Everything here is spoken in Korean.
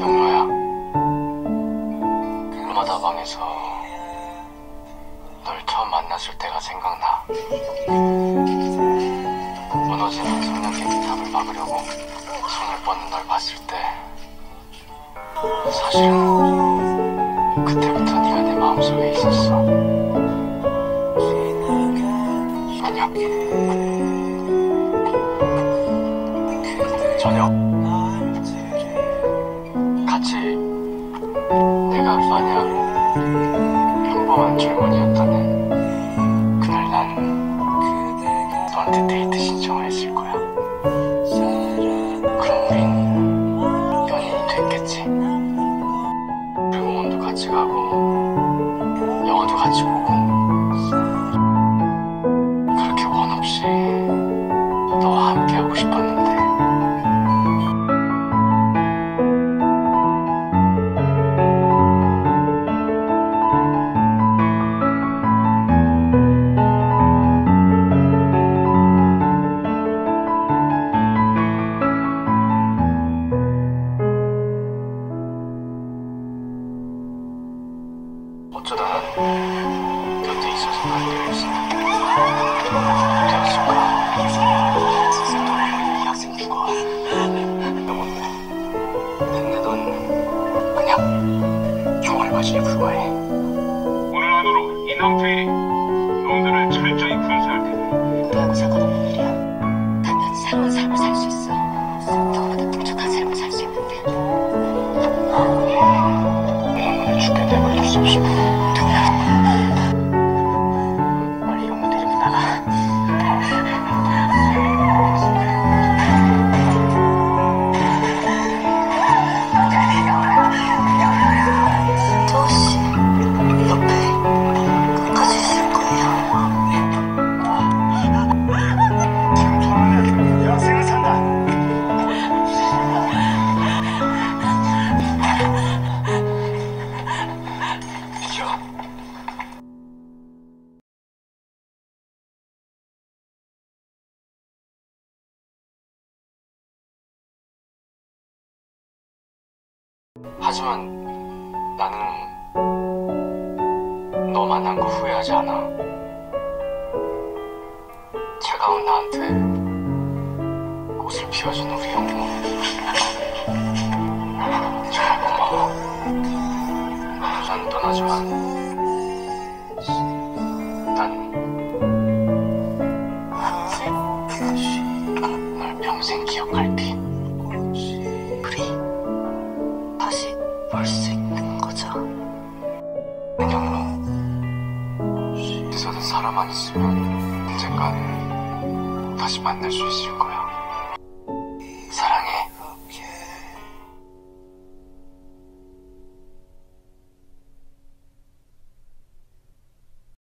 영로야. 루마다 방에서 널 처음 만났을 때가 생각나. 무너지는 성냥개 뒷탑을 막으려고 손을 뻗는 널 봤을 때 사실은 그때부터 네가 내 마음속에 있었어. 저녁. 만약 평범한 젊은이였다면 그날 난 너한테 데이트 신청을 했을 거야. 그럼 우린 연인이 됐겠지. 병원도 같이 가고 영화도 같이 보고 곁에 있어서 바지에 불과해. 오늘 안으로 인왕투일이 놈들을 철저히 군수할 테니 하지만 나는 너 만난 거 후회하지 않아. 차가운 나한테 꽃을 피워준 우리 영모. 정말 고마워. 난 떠나지만 난 사람만 있으면 언젠간 다시 만날 수 있을 거야.